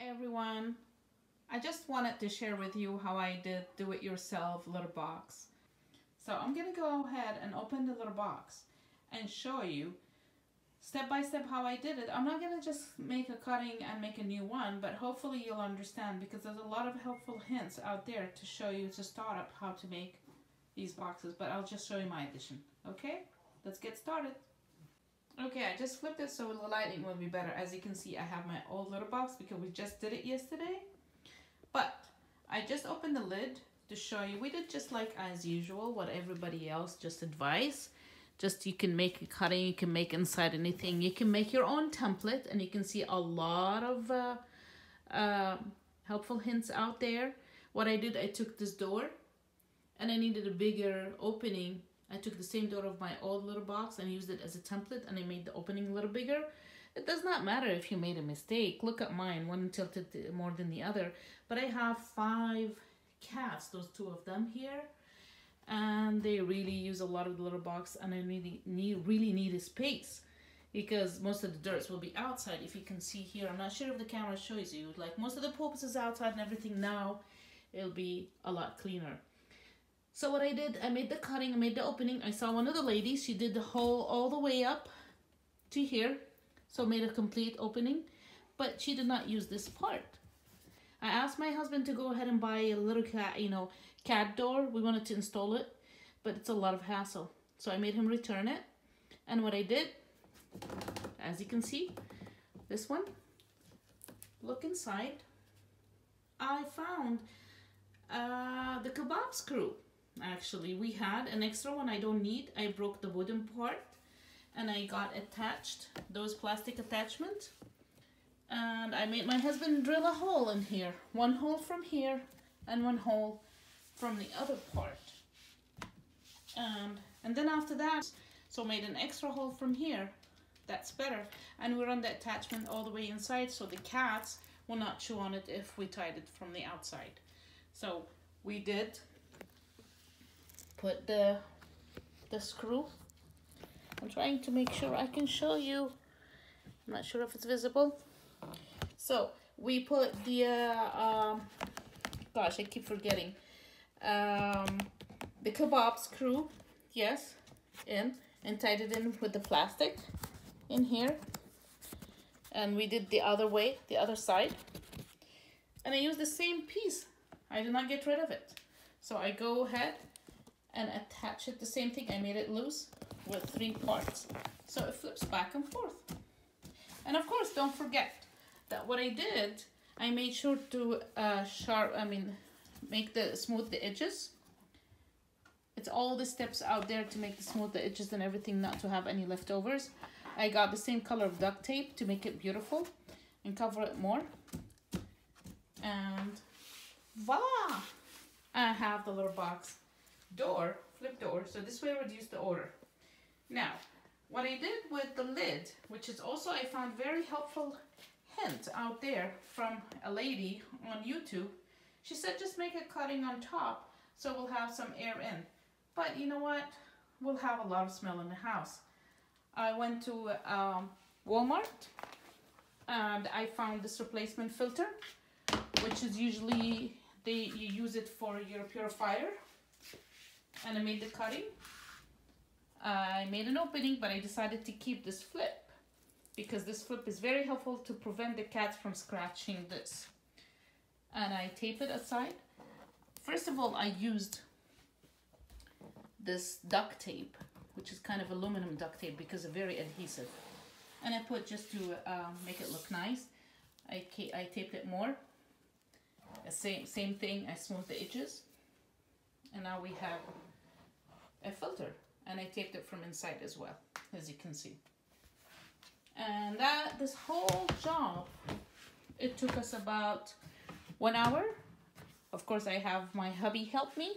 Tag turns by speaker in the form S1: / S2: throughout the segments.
S1: everyone. I just wanted to share with you how I did do-it-yourself little box. So I'm gonna go ahead and open the little box and show you step by step how I did it. I'm not gonna just make a cutting and make a new one, but hopefully you'll understand because there's a lot of helpful hints out there to show you to start up how to make these boxes, but I'll just show you my edition. Okay, let's get started. Okay, I just flipped it so the lighting will be better. As you can see, I have my old little box because we just did it yesterday. But I just opened the lid to show you. We did just like as usual, what everybody else just advised. Just you can make a cutting, you can make inside anything. You can make your own template and you can see a lot of uh, uh, helpful hints out there. What I did, I took this door and I needed a bigger opening I took the same door of my old little box and used it as a template and I made the opening a little bigger. It does not matter if you made a mistake. Look at mine, one tilted more than the other. But I have five cats, those two of them here. And they really use a lot of the little box and I really need, really need a space because most of the dirts will be outside. If you can see here, I'm not sure if the camera shows you, like most of the pulpus is outside and everything now, it'll be a lot cleaner. So what I did, I made the cutting, I made the opening. I saw one of the ladies, she did the hole all the way up to here. So made a complete opening, but she did not use this part. I asked my husband to go ahead and buy a little cat, you know, cat door. We wanted to install it, but it's a lot of hassle. So I made him return it. And what I did, as you can see, this one, look inside. I found uh, the kebab screw actually. We had an extra one. I don't need. I broke the wooden part and I got attached those plastic attachment. And I made my husband drill a hole in here. One hole from here and one hole from the other part. And and then after that so made an extra hole from here. That's better. And we run the attachment all the way inside so the cats will not chew on it if we tied it from the outside. So we did put the the screw. I'm trying to make sure I can show you. I'm not sure if it's visible. So we put the, uh, um, gosh, I keep forgetting. Um, the kebab screw, yes, in, and tied it in with the plastic in here. And we did the other way, the other side. And I used the same piece. I did not get rid of it. So I go ahead and attach it the same thing I made it loose with three parts. So it flips back and forth. And of course don't forget that what I did I made sure to uh, sharp I mean make the smooth the edges. It's all the steps out there to make the smooth the edges and everything not to have any leftovers. I got the same color of duct tape to make it beautiful and cover it more. And voila! I have the little box door, flip door, so this way reduce the odor. Now, what I did with the lid, which is also I found very helpful hint out there from a lady on YouTube, she said just make a cutting on top so we'll have some air in. But you know what? We'll have a lot of smell in the house. I went to um, Walmart and I found this replacement filter, which is usually they you use it for your purifier and I made the cutting. I made an opening, but I decided to keep this flip because this flip is very helpful to prevent the cat from scratching this. And I tape it aside. First of all, I used this duct tape, which is kind of aluminum duct tape because it's very adhesive. And I put just to uh, make it look nice. I, I taped it more. Same, same thing, I smoothed the edges. And now we have a filter and I taped it from inside as well, as you can see. And that, this whole job, it took us about one hour. Of course, I have my hubby help me.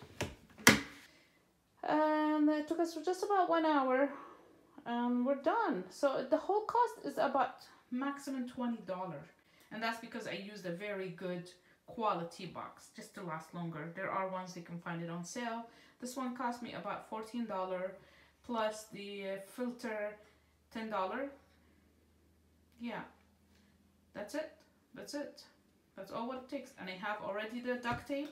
S1: And it took us just about one hour and we're done. So the whole cost is about maximum $20. And that's because I used a very good quality box just to last longer. There are ones you can find it on sale. This one cost me about $14 plus the filter $10. Yeah, that's it. That's it. That's all what it takes. And I have already the duct tape,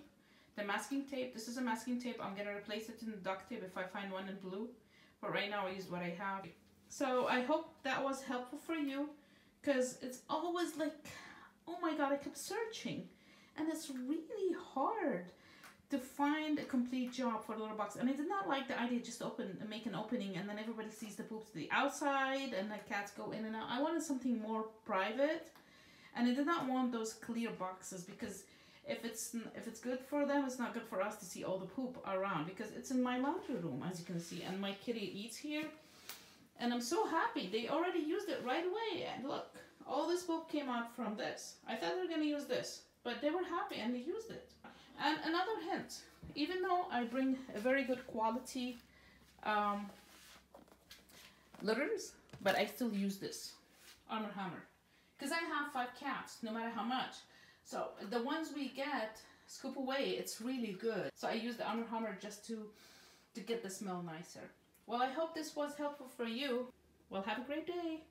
S1: the masking tape. This is a masking tape. I'm gonna replace it in the duct tape if I find one in blue. But right now I use what I have. So I hope that was helpful for you because it's always like, oh my God, I kept searching and it's really hard to find a complete job for the little box. And I did not like the idea just open and make an opening and then everybody sees the poops to the outside and the cats go in and out. I wanted something more private and I did not want those clear boxes because if it's if it's good for them, it's not good for us to see all the poop around because it's in my laundry room as you can see and my kitty eats here and I'm so happy they already used it right away and look all this poop came out from this. I thought they were gonna use this but they were happy and they used it. And another hint, even though I bring a very good quality um, litters, but I still use this Arm & Hammer because I have five cats, no matter how much. So the ones we get, scoop away, it's really good. So I use the Arm & Hammer just to, to get the smell nicer. Well, I hope this was helpful for you. Well, have a great day.